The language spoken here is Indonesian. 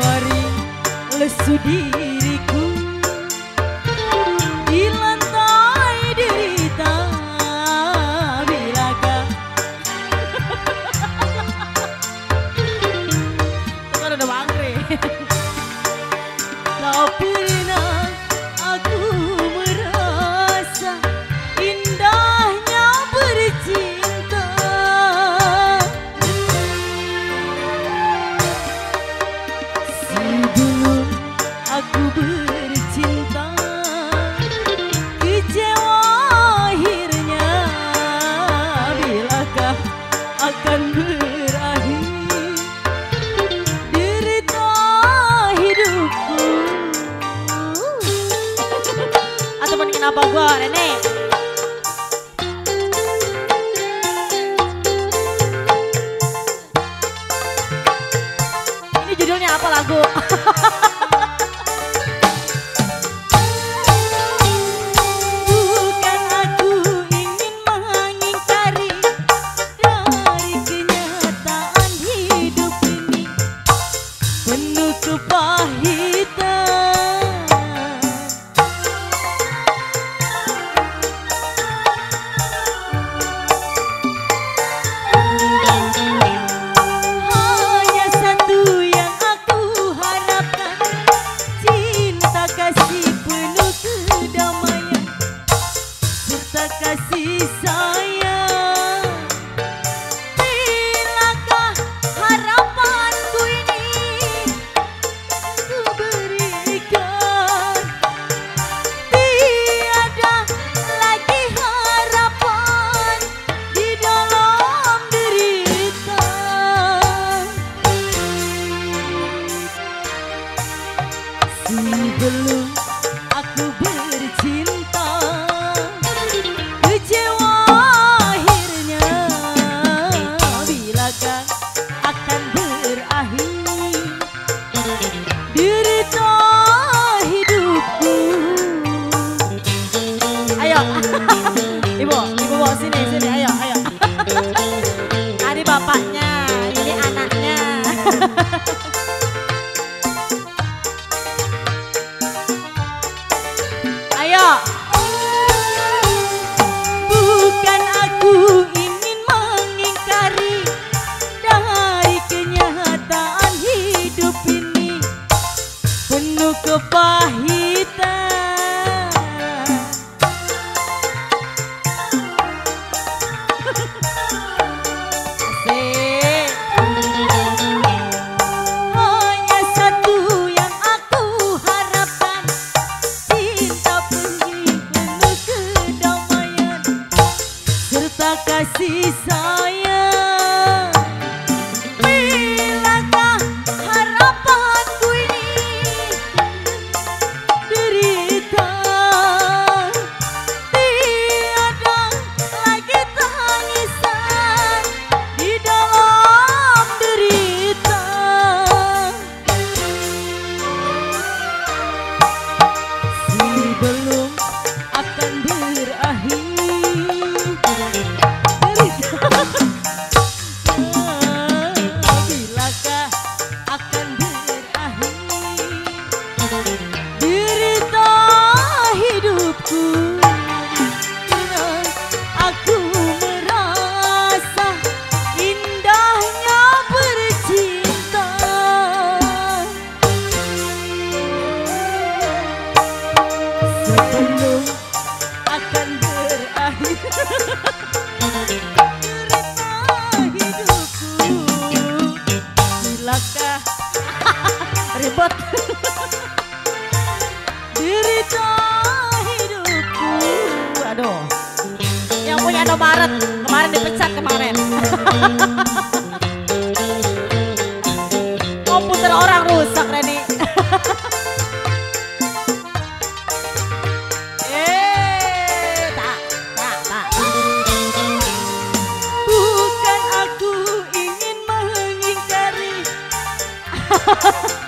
Mari lesu diri up, I'm name. derita hidupku. Ayo. Ibu ibu bawa sini sini. Ayo ayo. Tadi bapaknya ini anaknya. Aduh. Yang punya Indomaret kemarin dipecat kemarin. Oh, Komputer orang rusak Reni. Ha ha ha!